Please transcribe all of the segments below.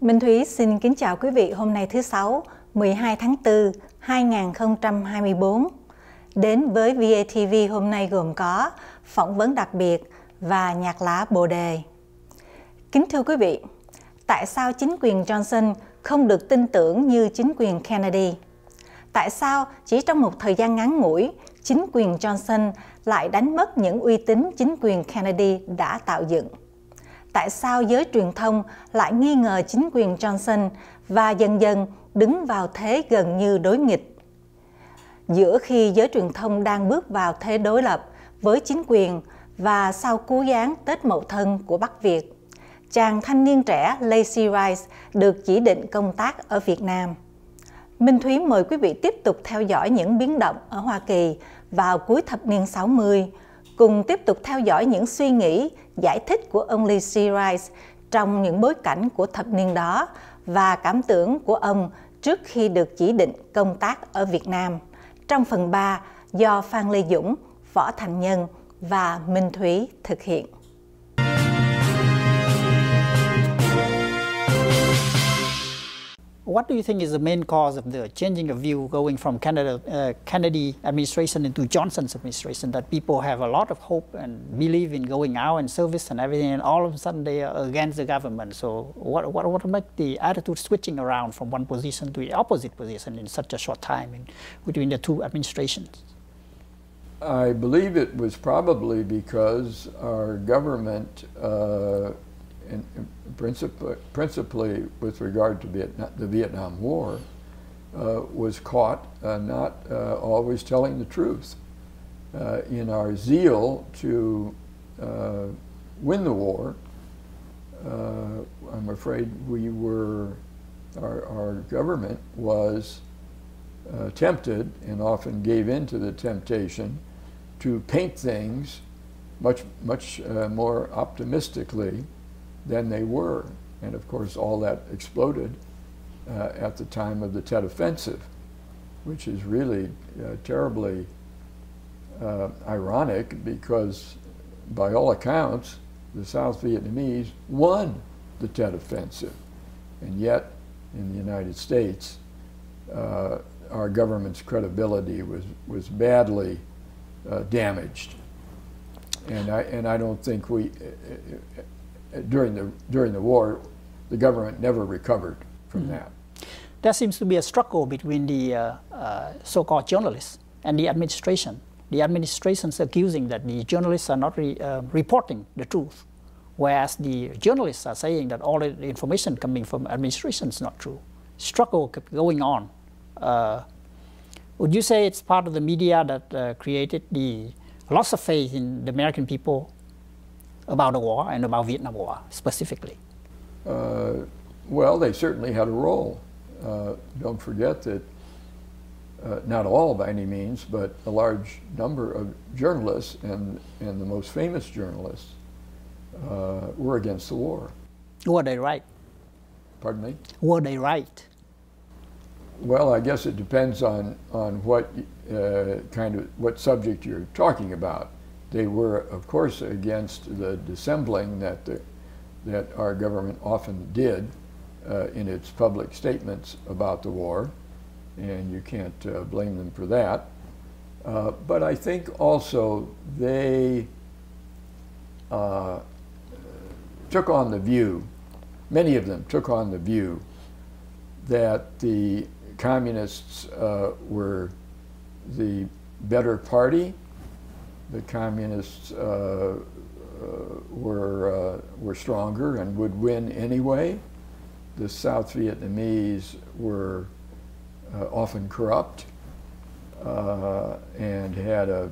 Minh Thúy xin kính chào quý vị hôm nay thứ Sáu, 12 tháng 4, 2024. Đến với VATV hôm nay gồm có phỏng vấn đặc biệt và nhạc lá bồ đề. Kính thưa quý vị, tại sao chính quyền Johnson không được tin tưởng như chính quyền Kennedy? Tại sao chỉ trong một thời gian ngắn ngủi, chính quyền Johnson lại đánh mất những uy tín chính quyền Kennedy đã tạo dựng? Tại sao giới truyền thông lại nghi ngờ chính quyền Johnson và dần dần đứng vào thế gần như đối nghịch. Giữa khi giới truyền thông đang bước vào thế đối lập với chính quyền và sau cú giáng Tết Mậu Thân của Bắc Việt, chàng thanh niên trẻ Lacey Rice được chỉ định công tác ở Việt Nam. Minh Thúy mời quý vị tiếp tục theo dõi những biến động ở Hoa Kỳ vào cuối thập niên 60, cùng tiếp tục theo dõi những suy nghĩ, giải thích của ông Lee C. Rice trong những bối cảnh của thập niên đó và cảm tưởng của ông trước khi được chỉ định công tác ở Việt Nam. Trong phần 3 do Phan Lê Dũng, Võ Thành Nhân và Minh Thúy thực hiện. What do you think is the main cause of the changing of view going from Canada, uh, Kennedy administration into Johnson's administration? That people have a lot of hope and believe in going out and service and everything, and all of a sudden they are against the government. So, what what what make the attitude switching around from one position to the opposite position in such a short time in, between the two administrations? I believe it was probably because our government. Uh, in, in principally, principally, with regard to Vietnam, the Vietnam War, uh, was caught uh, not uh, always telling the truth. Uh, in our zeal to uh, win the war, uh, I'm afraid we were, our, our government was tempted and often gave in to the temptation to paint things much, much more optimistically than they were. And of course, all that exploded uh, at the time of the Tet Offensive, which is really uh, terribly uh, ironic because, by all accounts, the South Vietnamese won the Tet Offensive. And yet, in the United States, uh, our government's credibility was, was badly uh, damaged. And I, and I don't think we, during the during the war, the government never recovered from mm -hmm. that. There seems to be a struggle between the uh, uh, so-called journalists and the administration. The administration is accusing that the journalists are not re, uh, reporting the truth, whereas the journalists are saying that all the information coming from administration is not true. Struggle kept going on. Uh, would you say it's part of the media that uh, created the loss of faith in the American people about the war and about Vietnam War specifically? Uh, well, they certainly had a role. Uh, don't forget that uh, not all by any means, but a large number of journalists and, and the most famous journalists uh, were against the war. Were they right? Pardon me? Were they right? Well, I guess it depends on, on what uh, kind of what subject you're talking about. They were, of course, against the dissembling that, the, that our government often did uh, in its public statements about the war, and you can't uh, blame them for that. Uh, but I think also they uh, took on the view, many of them took on the view that the communists uh, were the better party the communists uh, uh, were, uh, were stronger and would win anyway. The South Vietnamese were often corrupt and had a,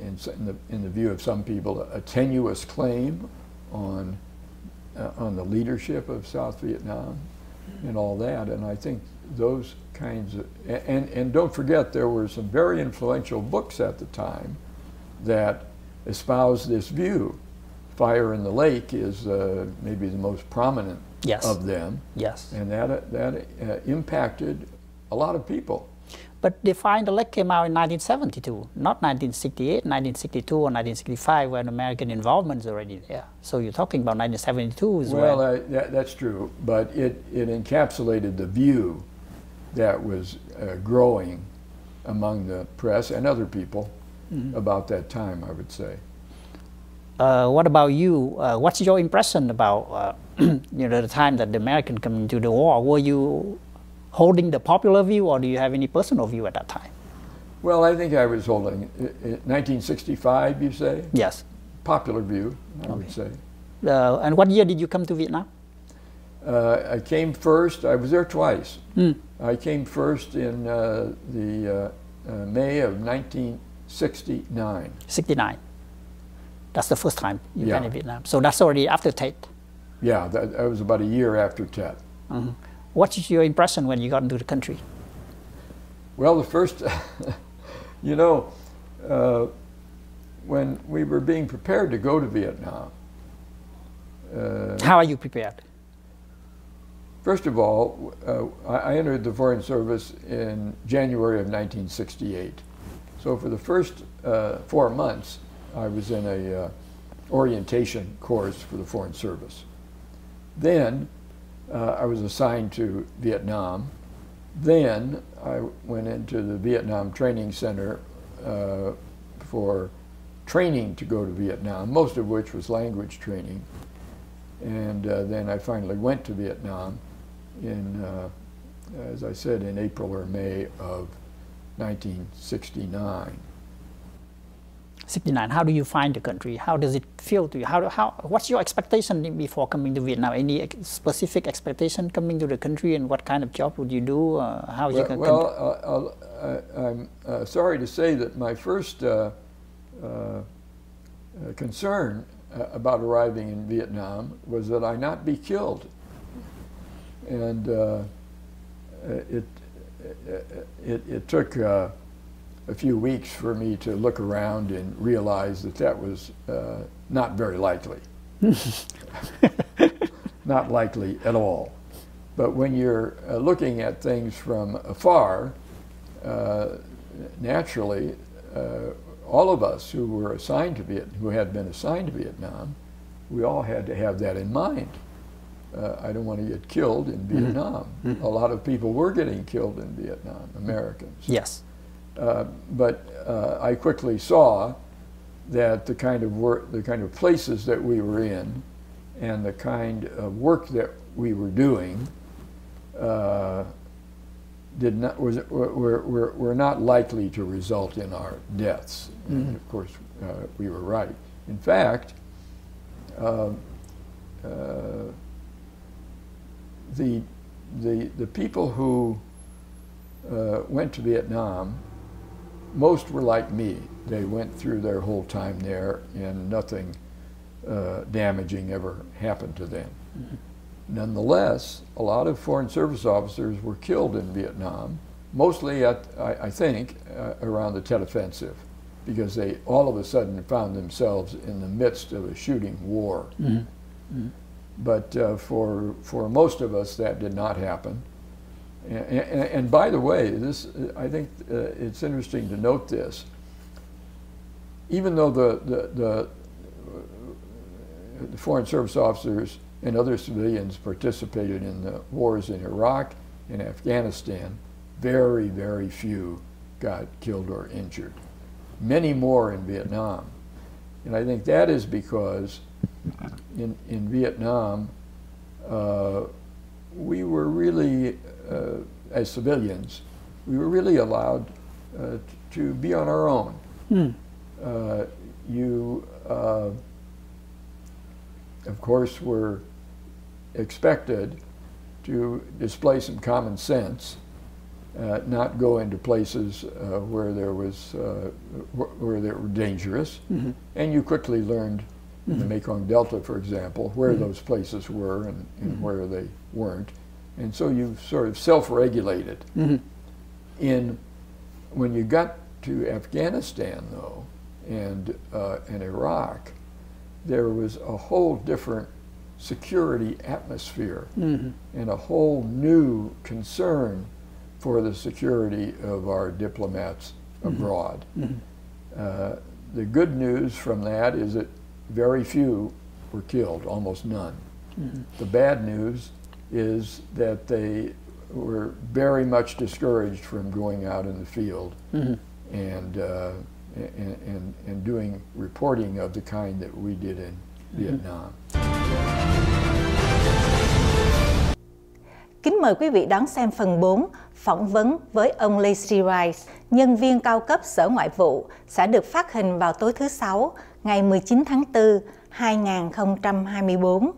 in, in, the, in the view of some people, a tenuous claim on, uh, on the leadership of South Vietnam and all that. And I think those kinds of, and, and don't forget there were some very influential books at the time that espoused this view. Fire in the Lake is uh, maybe the most prominent yes. of them. Yes. And that, that uh, impacted a lot of people. But the Lake came out in 1972, not 1968, 1962, or 1965, when American involvement is already there. So you're talking about 1972 as well. Well, uh, that, that's true, but it, it encapsulated the view that was uh, growing among the press and other people Mm-hmm. about that time, I would say. Uh, what about you? Uh, what's your impression about uh, you know the time that the American come into the war? Were you holding the popular view, or do you have any personal view at that time? Well, I think I was holding uh, uh, 1965, you say? Yes. Popular view, I would say. Uh, and what year did you come to Vietnam? Uh, I came first, I was there twice. I came first in uh, the uh, uh, May of 1969. 69. That's the first time you Yeah. went to Vietnam. So that's already after Tet. Yeah, that, that was about a year after Tet. What's your impression when you got into the country? Well, the first, you know, uh, when we were being prepared to go to Vietnam, uh, How are you prepared? first of all, uh, I entered the Foreign Service in January of 1968. So for the first uh, four months, I was in a uh, orientation course for the Foreign Service. Then uh, I was assigned to Vietnam. Then I went into the Vietnam Training Center uh, for training to go to Vietnam, most of which was language training. And uh, then I finally went to Vietnam in, uh, as I said, in April or May of 1969. 69. How do you find the country? How does it feel to you? How, how, what's your expectation before coming to Vietnam? Any ex- specific expectation coming to the country and what kind of job would you do? Uh, how you can well uh, I, I'm uh, sorry to say that my first uh, uh, uh, concern uh, about arriving in Vietnam was that I not be killed. And uh, it, it, it took uh, a few weeks for me to look around and realize that that was uh, not very likely. not likely at all. But when you're uh, looking at things from afar, uh, naturally, uh, all of us who were assigned to Viet, who had been assigned to Vietnam, we all had to have that in mind. Uh, I don't want to get killed in Vietnam. A lot of people were getting killed in Vietnam, Americans. yes. Uh, but uh, I quickly saw that the kind of work, the kind of places that we were in, and the kind of work that we were doing, uh, did not was were, were, were not likely to result in our deaths. And of course, uh, we were right. In fact, uh, uh, the the the people who uh, went to Vietnam, most were like me. They went through their whole time there, and nothing uh, damaging ever happened to them. Nonetheless, a lot of Foreign Service officers were killed in Vietnam, mostly at, I, I think, uh, around the Tet Offensive, because they all of a sudden found themselves in the midst of a shooting war. But uh, for, for most of us, that did not happen. And, and, and by the way, this, I think uh, it's interesting to note this. Even though the, the, the, the Foreign Service officers and other civilians participated in the wars in Iraq and Afghanistan, very, very few got killed or injured. Many more in Vietnam. And I think that is because in, in Vietnam, uh, we were really, as civilians, we were really allowed uh, to be on our own. Uh, you, uh, of course, were expected to display some common sense, uh, not go into places uh, where there was uh, wh- where they were dangerous, and you quickly learned in the Mekong Delta, for example, where those places were and, and where they weren't, and so you sort of self-regulated. Mm-hmm. In when you got to Afghanistan, though, and uh, and Iraq, there was a whole different security atmosphere mm-hmm. and a whole new concern for the security of our diplomats mm-hmm. abroad. Uh, the good news from that is that very few were killed, almost none. The bad news is that they were very much discouraged from going out in the field and, uh, and, and, and doing reporting of the kind that we did in Vietnam. Kính mời quý vị đón xem phần 4 phỏng vấn với ông Lacey Rice, nhân viên cao cấp Sở Ngoại vụ, sẽ được phát hình vào tối thứ Sáu, ngày 19 tháng 4, 2024